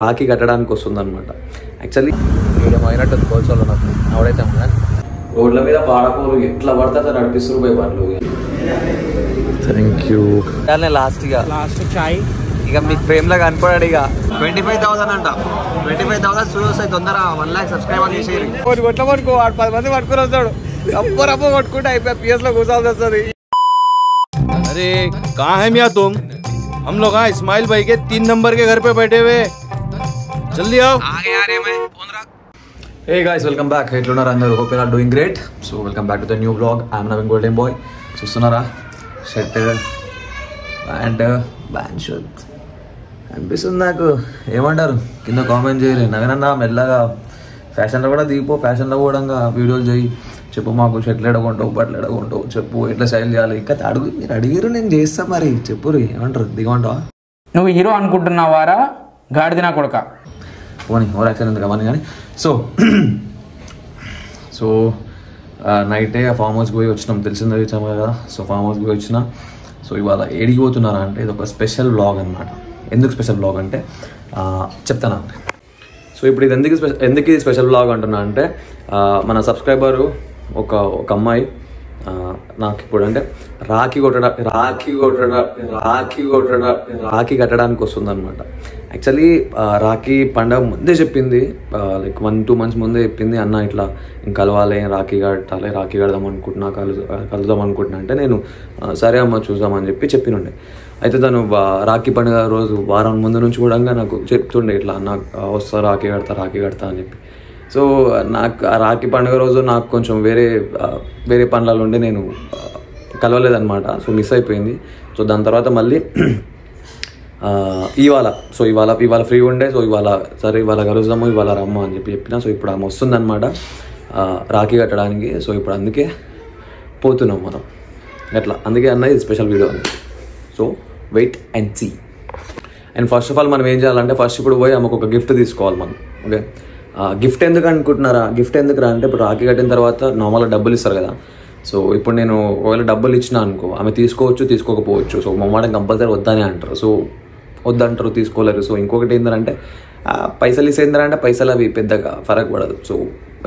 రాఖీ కట్టడానికి వస్తుంది అనమాట యాక్చువల్లీ మీడియం అయినట్టు కోల్చోళ్ళు నాకు ఎవడైతే రోడ్ల మీద పాడకోలు ఎట్లా పడితే అట్లా నడిపిస్తారు పోయి బండ్లు థ్యాంక్ యూ లాస్ట్ ఇక లాస్ట్ చాయ్ ఇక మీకు ఫ్రేమ్ లో కనపడాడు ఇక ట్వంటీ ఫైవ్ థౌసండ్ అంట ట్వంటీ ఫైవ్ థౌసండ్ చూసి వస్తాయి తొందర వన్ లాక్ సబ్స్క్రైబర్ చేసేది కొన్ని కొట్ల పట్టుకో వాడు పది మంది పట్టుకుని వస్తాడు రప్ప రప్ప కొట్టుకుంటే అయిపోయి పిఎస్ లో కూర్చోవాల్సి వస్తుంది अरे कहाँ है मियाँ तुम हम लोग हाँ इस्माइल भाई के तीन नंबर के घर पे बैठे हुए జల్దీ ఏ గాయస్ వెల్కమ్ బ్యాక్ ఎట్లున్నారు అందరు hope are doing great so welcome back to the new blog I'm Naveen golden boy చూస్తున్నారా షర్ట్ అండ్ బ్యాన్ షర్ట్ అనిపిస్తుంది నాకు ఏమంటారు? కింద కామెంట్ చేయరు. నవీనన్నా మెల్లగా ఫ్యాషన్లో కూడా దిగిపో ఫ్యాషన్లో కూడా వీడియోలు చేయి. చెప్పు మాకు షర్ట్లు ఎడగొంటావు బట్టలు ఎడగొంటావు చెప్పు ఎట్లా స్టైల్ చేయాలి. ఇంకా అడుగు మీరు అడిగిరు నేను చేస్తా మరి. చెప్పురి ఏమంటారు? దిగమంటావా? నువ్వు హీరో అనుకుంటున్నావారా? గాడిదినా కొడక? పోనీ ఓవర్ యాక్షన్ కానీ సో సో నైటే ఆ ఫామ్ హౌస్కి పోయి వచ్చినాం. తెలిసిందే వచ్చాము కదా? సో ఫామ్ హౌస్కి పోయి వచ్చిన. సో ఇవాళ ఏడికి పోతున్నారా అంటే ఇది ఒక స్పెషల్ బ్లాగ్ అనమాట ఎందుకు స్పెషల్ బ్లాగ్ అంటే చెప్తాను? సో ఇప్పుడు ఇది ఎందుకు స్పెషల్ ఎందుకు ఇది స్పెషల్ బ్లాగ్ అంటున్నా అంటే మన సబ్స్క్రైబరు ఒక ఒక అమ్మాయి నాకు ఇప్పుడు అంటే రాఖీ కొట్టడా రాఖీ కొట్టడా రాఖీ కొట్టడా రాఖీ కట్టడానికి వస్తుంది అనమాట యాక్చువల్లీ uh, రాఖీ పండగ ముందే చెప్పింది. లైక్ వన్ టూ మంత్స్ ముందే చెప్పింది. అన్న ఇట్లా కలవాలి రాఖీ కట్టాలి రాఖీ కడదాం అనుకుంటున్నా కలు కలుద్దాం అనుకుంటున్నా అంటే నేను uh, సరే అమ్మ చూద్దామని చెప్పి చెప్పినుండే. అయితే తను uh, రాఖీ పండుగ రోజు వారం ముందు నుంచి కూడా నాకు చెప్తుండే ఇట్లా నాకు వస్తా రాఖీ కడతా రాఖీ కడతా అని చెప్పి. సో నాకు ఆ రాఖీ పండుగ రోజు నాకు కొంచెం వేరే వేరే పనులలో ఉండి నేను కలవలేదన్నమాట. సో మిస్ అయిపోయింది. సో దాని తర్వాత మళ్ళీ ఇవాళ. సో ఇవాళ ఇవాళ ఫ్రీ ఉండే సో ఇవాళ సరే ఇవాళ కలుద్దాము ఇవాళ రమ్మ అని చెప్పి చెప్పిన సో ఇప్పుడు ఆమె వస్తుందన్నమాట. రాఖీ కట్టడానికి సో ఇప్పుడు అందుకే పోతున్నాం మనం. అట్లా అందుకే అన్న ఇది స్పెషల్ వీడియో అని. So wait and see and first of all మనం ఏం చేయాలంటే ఫస్ట్ ఇప్పుడు పోయి ఆమెకు ఒక గిఫ్ట్ తీసుకోవాలి మనం. ఓకే గిఫ్ట్ ఎందుకు అనుకుంటున్నారా? గిఫ్ట్ ఎందుకు రా? అంటే ఇప్పుడు రాఖీ కట్టిన తర్వాత నార్మల్గా డబ్బులు ఇస్తారు కదా. సో ఇప్పుడు నేను ఒకవేళ డబ్బులు ఇచ్చిన అనుకో ఆమె తీసుకోవచ్చు తీసుకోకపోవచ్చు. సో మమ్మాట కంపల్సరీ వద్దనే అంటారు. సో వద్దంటారు తీసుకోలేరు. సో ఇంకొకటి ఏంటంటే పైసలు ఇస్తే ఏంటంటే పైసలు అవి పెద్దగా ఫరక్ పడదు సో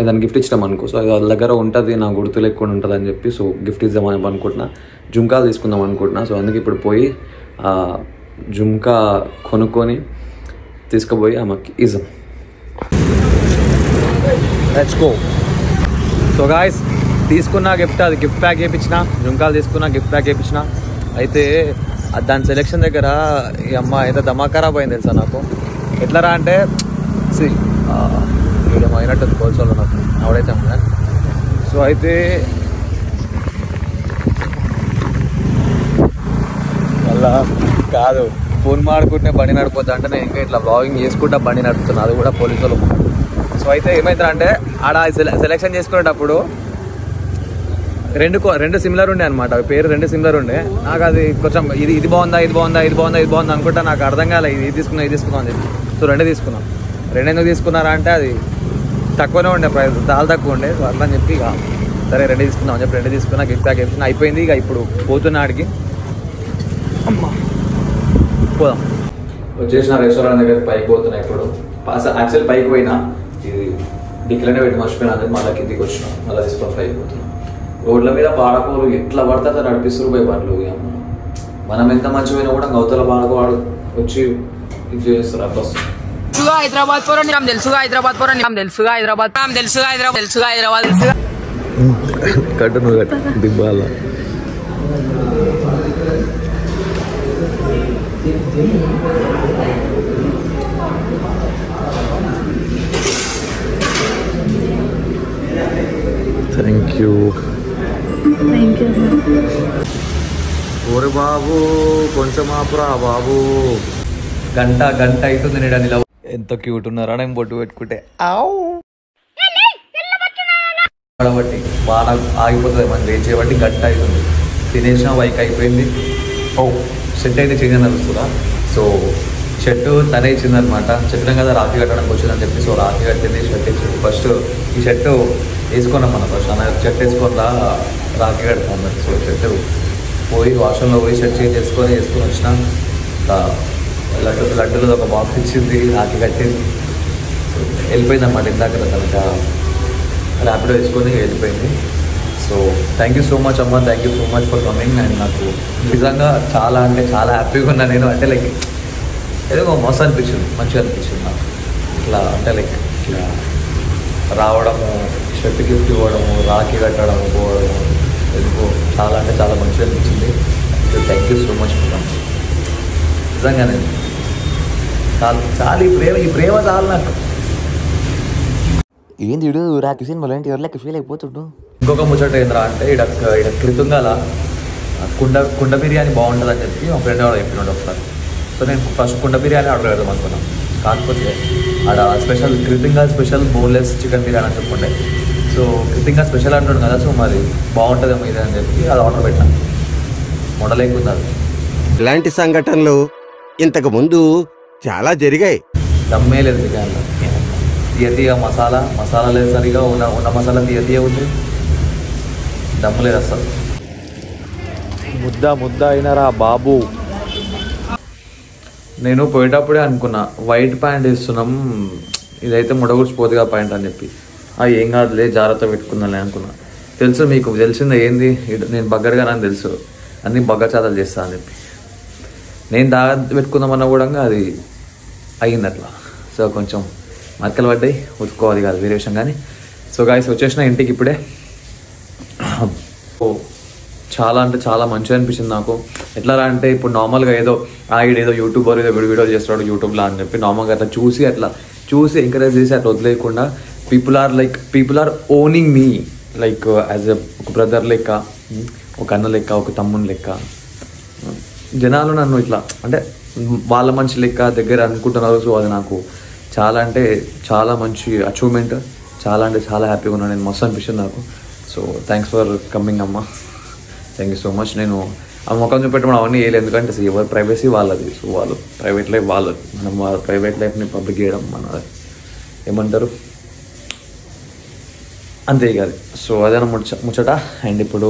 ఏదైనా గిఫ్ట్ ఇచ్చినాం అనుకో సో అది వాళ్ళ దగ్గర ఉంటుంది నా గుర్తు లేకుండా ఉంటుంది అని చెప్పి సో గిఫ్ట్ ఇద్దామని అనుకుంటున్నా. జుంకాలు తీసుకుందాం అనుకుంటున్నా. సో అందుకే ఇప్పుడు పోయి జుంకా కొనుక్కొని తీసుకుపోయి ఆమెకి ఇజం లెట్స్ గో సో గాయస్ తీసుకున్న గిఫ్ట్ అది గిఫ్ట్ ప్యాక్ చేయించిన జుంకాలు తీసుకున్న గిఫ్ట్ ప్యాక్ చేయించిన అయితే దాని సెలెక్షన్ దగ్గర ఈ అమ్మ దమా ఖరాబ్ పోయింది తెలుసా నాకు? ఎట్లరా అంటే సి మీడియం అయినట్టు కోల్చోళ్ళు నాకు. ఆవిడైతే అమ్మ. సో అయితే మళ్ళా కాదు. ఫోన్ మాడుకుంటే బండి నడిపోతా అంటే నేను ఇంకా ఇట్లా బ్లాగింగ్ చేసుకుంటా బండి నడుపుతున్నా. అది కూడా పోలీసులు సో అయితే ఏమైందంటే ఆడ సెలెక్షన్ చేసుకునేటప్పుడు రెండు రెండు సిమిలర్ ఉండే అనమాట పేరు రెండు సిమిలర్ ఉండే. నాకు అది కొంచెం ఇది ఇది బాగుందా ఇది బాగుందా ఇది బాగుందా ఇది బాగుందా అనుకుంటా నాకు అర్థం కాలే. ఇది ఇది తీసుకున్నా ఇది తీసుకున్నా అని చెప్పి. సో రెండు తీసుకున్నాం. రెండు ఎందుకు తీసుకున్నారా అంటే అది తక్కువనే ఉండే ప్రైస్. చాలా తక్కువ ఉండే. సో అట్లా అని చెప్పి ఇక సరే రెండు తీసుకుందాం అని చెప్పి రెండు తీసుకున్నా గిఫ్ట్ ప్యాక్ వేసుకున్నా అయిపోయింది. ఇక ఇప్పుడు పోతున్నాడికి అమ్మా. పోదాం. వచ్చేసిన రెస్టారెంట్ దగ్గర పైకి పోతున్నా ఇప్పుడు. యాక్చువల్ పైకి పోయినా ఇది డిక్లనే పెట్టి మర్చిపోయినా అనేది మళ్ళీ కిందికి వచ్చినా మళ్ళీ తీసుకొని పైకి పోతున్నా. రోడ్ల మీద పాడకోలు ఎట్లా పడితే అట్లా నడిపిస్తారు పోయి బండ్లు. ఇక మనం ఎంత మంచి పోయినా కూడా గౌతల పాడకోవాడు వచ్చి ఇది చేస్తారు అబ్బా. తెలుసుగా హైదరాబాద్ పోరా నీకు తెలుసుగా హైదరాబాద్ పోరా నీకు తెలుసుగా హైదరాబాద్ నాకు తెలుసుగా హైదరాబాద్ తెలుసుగా హైదరాబాద్ తెలుసుగా కట్టు నువ్వు కట్టు దిబ్బాల థ్యాంక్ యూ ఓరే బాబు కొంచెం ఆపురా బాబు. గంట గంట అవుతుంది నేను నిలవ ఎంత క్యూట్ ఉన్నారా? నేను బొట్టు పెట్టుకుంటే. కాబట్టి బాగా ఆగిపోతుంది మనం వెయిట్ చేయబట్టి గట్ట అవుతుంది. తినేసిన వైక్ అయిపోయింది. ఓ సెట్ అయితే చేంజ్ నడుస్తుందా సో షర్ట్ తనే ఇచ్చిందనమాట చెప్పినాం కదా రాఖీ కట్టడానికి వచ్చిందని చెప్పి సో రాఖీ కట్టింది షర్ట్ ఇచ్చింది. ఫస్ట్ ఈ షర్ట్ వేసుకున్నాం మనం ఫస్ట్ అన్న షర్ట్ వేసుకొని రా రాఖీ కడతాం సో షర్ట్ పోయి వాష్రూమ్లో పోయి షర్ట్ చేంజ్ చేసుకొని వేసుకొని వచ్చిన. లడ్డు లడ్డులో ఒక బాక్స్ ఇచ్చింది రాఖీ కట్టింది. వెళ్ళిపోయింది అన్నమాట ఇందాక తనక ర్యాపిడో వేసుకొని వెళ్ళిపోయింది. So thank you so much అమ్మ thank you so much for coming and నాకు నిజంగా చాలా అంటే చాలా హ్యాపీగా ఉన్నా నేను. అంటే లైక్ ఏదో ఒక అనిపించింది మంచిగా అనిపించింది నాకు. ఇట్లా అంటే లైక్ ఇట్లా రావడము షర్ట్ గిఫ్ట్ ఇవ్వడము రాఖీ కట్టడము పోవడము. ఎందుకో చాలా అంటే చాలా మంచిగా అనిపించింది. థ్యాంక్ యూ సో మచ్ నిజంగానే. చాలా చాలా ఈ ప్రేమ ఈ ప్రేమ చాలు నాకు. ఏంది వీడు? రాకి సినిమాలో ఏంటి? ఎవరి లెక్క ఫీల్ అయిపోతుండు? ఇంకొక ముచ్చట ఏంద్రా అంటే ఇక్కడ ఇక్కడ కృతుంగాల కుండ కుండ బిర్యానీ బాగుంటుందని చెప్పి మా ఫ్రెండ్ వాడు చెప్పినాడు ఒకసారి. సో నేను ఫస్ట్ కుండ బిర్యానీ ఆర్డర్ పెడదాం అనుకున్నాను కాకపోతే ఆడ స్పెషల్ కృతింగా స్పెషల్ బోన్లెస్ చికెన్ బిర్యానీ అని చెప్పుండే. సో కృతింగా స్పెషల్ అంటుండు కదా సో మరి బాగుంటుందేమో ఇది అని చెప్పి అది ఆర్డర్ పెట్టాను అది ఇలాంటి సంఘటనలు ఇంతకు ముందు చాలా జరిగాయి. దమ్మే లేదు బిర్యానీలో తీయ తీయ మసాలా మసాలా లేదు సరిగా ఉన్న ఉన్న మసాలా తీయ తీయ ఉంది దమ్ము లేదు అసలు ముద్ద ముద్ద అయినరా బాబు. నేను పోయేటప్పుడే అనుకున్నా వైట్ ప్యాంట్ వేస్తున్నాం ఇదైతే ముడగుడిచిపోతుందిగా ప్యాంట్ అని చెప్పి. ఏం కాదులే జాగ్రత్త పెట్టుకుందాంలే అనుకున్నా. తెలుసు మీకు తెలిసిందే ఏంది? నేను బగ్గరగా నాకు తెలుసు. అన్ని బగ్గ చాతలు చేస్తా అని చెప్పి. నేను దాగా పెట్టుకుందామన్నా కూడా అది అయ్యింది అట్లా సో కొంచెం మరకలు పడ్డాయి ఉతుక్కోవాలి కాదు వేరే విషయం కానీ. సో గాయస్ వచ్చేసిన ఇంటికి ఇప్పుడే. ఓ, చాలా అంటే చాలా మంచిగా అనిపించింది నాకు. ఎట్లా అంటే ఇప్పుడు నార్మల్గా ఏదో ఆవిడ ఏదో యూట్యూబర్ ఏదో వీడియో వీడియో చేస్తాడు యూట్యూబ్లో అని చెప్పి నార్మల్గా అట్లా చూసి అట్లా చూసి ఎంకరేజ్ చేసి అట్లా వదిలేయకుండా people are like people are owning me like as a ఒక బ్రదర్ లెక్క ఒక అన్న లెక్క ఒక తమ్ముని లెక్క. జనాలు నన్ను ఇట్లా అంటే వాళ్ళ మనిషి లెక్క దగ్గర అనుకుంటున్నారు సో అది నాకు చాలా అంటే చాలా మంచి అచీవ్మెంట్ చాలా అంటే చాలా హ్యాపీగా ఉన్నాను నేను మస్తు అనిపిస్తుంది నాకు. సో థ్యాంక్స్ ఫర్ కమ్మింగ్ అమ్మ. థ్యాంక్ యూ సో మచ్ నేను ఆ ముఖం చూపెట్టడం అవన్నీ వేయలేదు ఎందుకంటే ఎవరి ప్రైవసీ వాళ్ళది. సో వాళ్ళు ప్రైవేట్ లైఫ్ వాళ్ళది. మనం వాళ్ళ ప్రైవేట్ లైఫ్ని పబ్లిక్ చేయడం మన ఏమంటారు? అంతే కాదు సో అదే ముచ్చ ముచ్చట? అండ్ ఇప్పుడు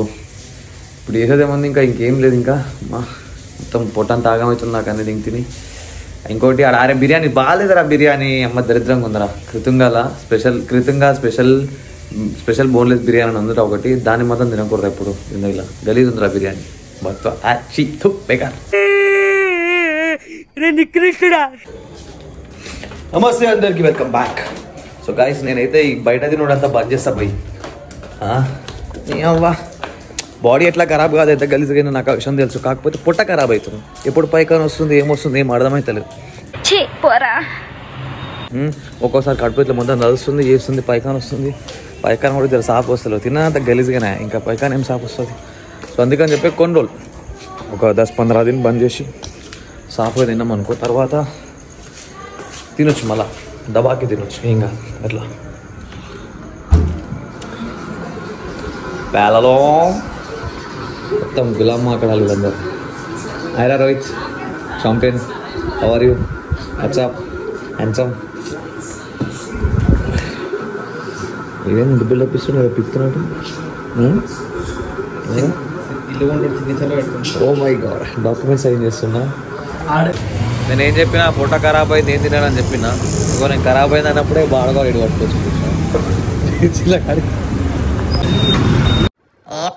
ఇప్పుడు చేసేదేముంది ఇంకా? ఇంకేం లేదు ఇంకా. మా మొత్తం పొట్టంతా ఆగమవుతుంది నాకు అన్ని తిని తిని. ఇంకోటి ఆడ ఆరే బిర్యానీ బాగాలేదురా బిర్యానీ. అమ్మ దరిద్రంగా ఉందరా. కృతుంగాల స్పెషల్ కృతంగా స్పెషల్ స్పెషల్ బోన్లెస్ బిర్యానీ అని ఉందిరా ఒకటి. దాన్ని మాత్రం తినకూడదు ఎప్పుడు. ఇలా గలీజ్ ఉందిరా బిర్యానీ. థు బేకార్. నమస్తే అందరికి వెల్కమ్ బ్యాక్. సో గాయస్ నేనైతే ఈ బయట తినడంతా బంద్ చేస్తా పోయి అవ్వా? బాడీ ఎట్లా ఖరాబ్ కాదు ఎంత గలీజ్గా నాకు ఆ విషయం తెలుసు. కాకపోతే పుట్ట ఖరాబ్ అవుతుంది. ఎప్పుడు పైకాన్ వస్తుంది ఏమొస్తుంది ఏం ఉమ్, ఒక్కోసారి కడుపు ఇట్లా మొత్తం నడుస్తుంది చేస్తుంది పైకాన్ వస్తుంది. పైకాన్ కూడా జర సాఫ్ వస్తుంది తిన్నంత గలీజ్గానే ఇంకా పైకాన్ ఏం సాఫ్ వస్తుంది? సో అందుకని చెప్పి కొన్ని రోజులు. ఒక దస్ పంద్రా దిన్ బంద్ చేసి సాఫ్గా తిన్నాం అనుకో తర్వాత తినొచ్చు మళ్ళా. దబాకి తినొచ్చు. ఏం కాదు. అట్లా. పేలలో మొత్తం గులాం మాట్లాడాలి వీళ్ళందరూ Aira Rohit champion how are you WhatsApp handsome ఇదేం బిల్డప్ ఇస్తున్నాడు పిక్తున్నాడు oh my god documents sign చేస్తున్నా. నేను ఏం చెప్పినా? పొట్ట ఖరాబ్ అయింది. ఏం తినాలని చెప్పినా? ఇగో నేను ఖరాబ్ అయింది అన్నప్పుడే బాగా ఇటు ఏ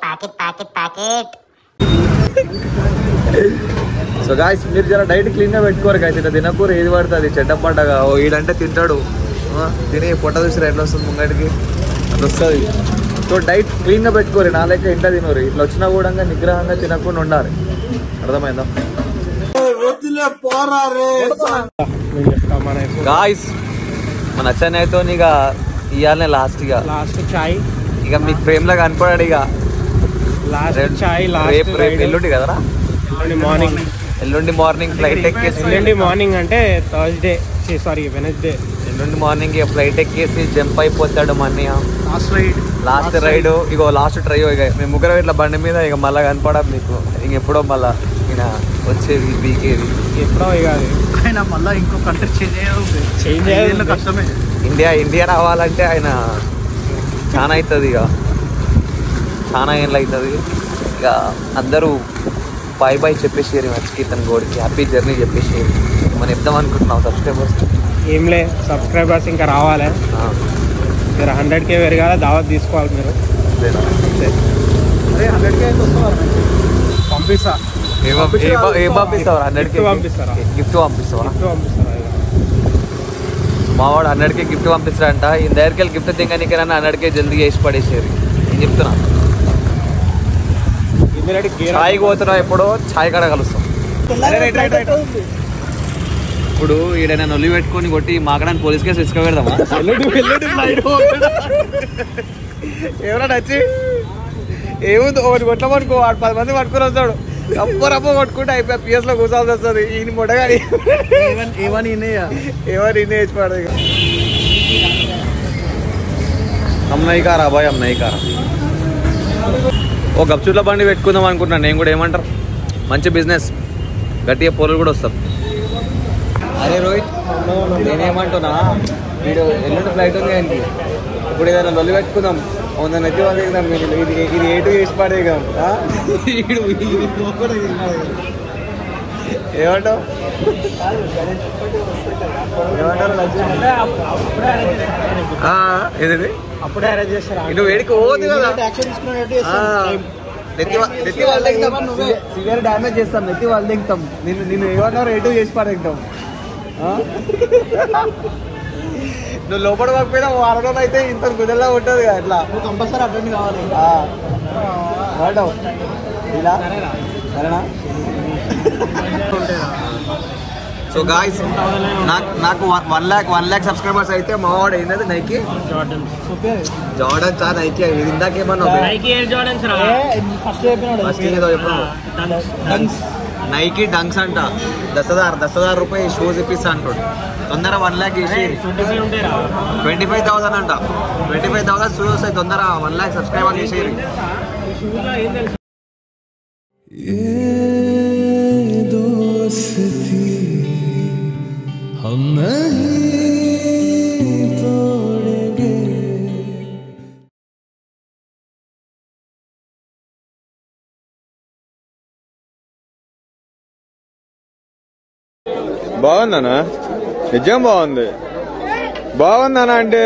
ప్యాకెట్ సో గాయస్ మీరు జర డైట్ క్లీన్గా పెట్టుకోరు గాయస్ ఇట్లా తినకూర ఏది పడుతుంది చెడ్డ పండగ ఓ ఈడంటే తింటాడు. ఆ, తిని పొట్ట చూసి ఎట్లా వస్తుంది ముంగడికి అది వస్తుంది. సో డైట్ క్లీన్గా పెట్టుకోరు. నా లెక్క ఇంట్లో తినరు. ఇట్లా వచ్చినా కూడా నిగ్రహంగా తినకుండా ఉండాలి. అర్థమైందా? గాయస్ మన అచ్చనైతే ఇక ఇవ్వాలనే లాస్ట్ ఇక. లాస్ట్ చాయ్ ఇక మీకు ఫ్రేమ్లో కనపడాడు ఇక. లాస్ట్ రేపు- చాయ్ లాస్ట్ రేపు రేపు ఎల్లుండి కదరా ఎల్లుండి మార్నింగ్ ఎల్లుండి మార్నింగ్ ఫ్లైట్ ఎక్కేసి ఎల్లుండి మార్నింగ్ అంటే థర్స్డే సారీ వెనస్డే ఎల్లుండి మార్నింగ్ ఫ్లైట్ ఎక్కేసి జంప్ అయిపోతాడు మన్నయ్య లాస్ట్ రైడ్ లాస్ట్ రైడ్ ఇగో లాస్ట్ ట్రై ఇక. మేము ముగ్గురం ఇట్లా బండి మీద ఇక మళ్ళా కనపడం మీకు. ఇంకెప్పుడో మళ్ళా. ఈయన వచ్చేది బీకేది ఎప్పుడో ఇక అది. ఆయన మళ్ళీ ఇంకో కంట్రీ చేంజ్ చేంజ్ అయ్యేది కష్టమే. ఇండియా ఇండియా రావాలంటే ఆయన చాలా అవుతుంది ఇక. చాలా ఏళ్ళు అవుతుంది ఇక అందరూ బాయ్ బాయ్ చెప్పేసారు తన గోడికి. హ్యాపీ జర్నీ చెప్పేసారు మనం చెప్దాం అనుకుంటున్నాం సబ్స్క్రైబర్స్ ఏం లే సబ్స్క్రైబర్స్ ఇంకా రావాలి. మీరు హండ్రెడ్ కే పెరగాల దావత్ తీసుకోవాలి మీరు. అదే హండ్రెడ్ కే పంపిస్తా. ఏం పంపిస్తావు హండ్రెడ్కి? గిఫ్ట్ పంపిస్తావా. మావాడు హండ్రెడ్కి గిఫ్ట్ పంపిస్తారంట ఈ దగ్గరికి వెళ్ళి గిఫ్ట్ తింగనికైనా హండ్రెడ్కే జల్దీ చేసి పడేసేది. నేను చెప్తున్నా. ఛాయ్కి పోతున్నా ఎప్పుడో? ఛాయ్ కాడ కలుస్తాం. ఇప్పుడు ఈడ నేను ఒల్లి పెట్టుకొని కొట్టి మాకడానికి పోలీస్ కేసు ఇసుక పెడదామా ఎవరైనా వచ్చి ఏముంది? ఒకటి కొట్ల పట్టుకో వాడు పది మంది పట్టుకొని వస్తాడు. రప్ప రప్ప కొట్టుకుంటే అయిపోయి పిఎస్లో కూర్చోవాల్సి వస్తుంది. ఈయన మొడగాడి. ఏమని ఏమని ఇన్నే వేసి పడదు ఇక. అమ్మాయి కారా బాయ్ అమ్మాయి కారా ఓ గప్చుట్ల బండి పెట్టుకుందాం అనుకుంటున్నాను నేను కూడా ఏమంటారు? మంచి బిజినెస్. గట్టిగా పొరలు కూడా వస్తారు. అరే రోహిత్ నేనేమంటున్నా? వీడు ఎల్లుండి ఫ్లైట్ ఉంది ఆయనకి. ఇప్పుడు ఏదైనా లొల్లి పెట్టుకుందాం. వంద నెత్తి వాళ్ళు దిగుదాం ఇది. ఇది ఏటు చేసి పడేయగం ఏమంటావు? ఏమంటారు లక్ష్మి? ఆ, ఏది అప్పుడే అరేంజ్ చేస్తారా? నువ్వు వేడికి పోదు కదా. నెత్తి వాళ్ళు సివియర్ డ్యామేజ్ చేస్తాం. నెత్తి వాళ్ళు దిగుతాం నిన్ను నిన్ను ఏమన్నారు ఎటు చేసి పడేద్దాం. నువ్వు లోపల కాకపోయినా వారం రోజులు అయితే ఇంత గుదెల్లా ఉంటుంది కదా ఇట్లా నువ్వు కంపల్సరీ అటెండ్ కావాలి. ఇలా. సరేనా? సో గాయస్ నాకు నాకు one lakh one lakh subscribers అయితే మా వాడు ఏంటంటే నైకి జార్డన్ చా నైకి ఇది ఇందాకేమన్నా ఫస్ట్ చెప్పినాడు. ఫస్ట్ ఏదో చెప్పాను నైకి డంక్స్ అంట. దస్ హజార్ రూపాయి షూస్ ఇప్పిస్తా అంటాడు. తొందర వన్ ల్యాక్ వేసి ట్వంటీ ఫైవ్ థౌసండ్ అంట. ట్వంటీ ఫైవ్ థౌసండ్ షూస్ వస్తాయి తొందర వన్ ల్యాక్ సబ్స్క్రైబర్ చేసేది బాగుందనా నిజం బాగుంది. బాగుందనా అంటే?